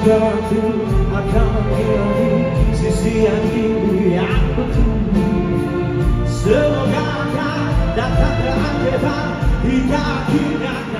I can't kill you See, see, I give you opportunity So, God, God, I can't get He got you,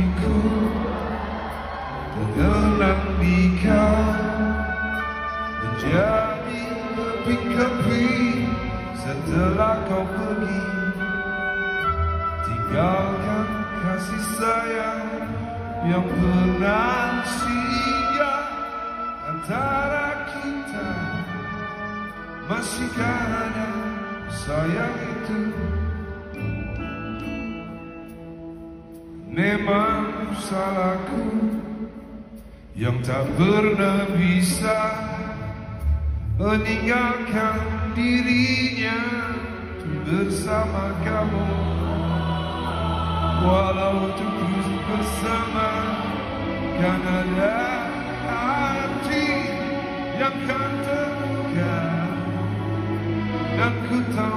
hatiku Tenggelam di Menjadi keping-keping Setelah kau pergi. Tinggalkan kasih sayang Yang pernah singgah Antara kita. Masihkah ada sayang itu memang salahku yang tak pernah bisa meninggalkan dirinya bersama kamu. Walau terus bersama kan ada hati yang kan terbuka dan ku tak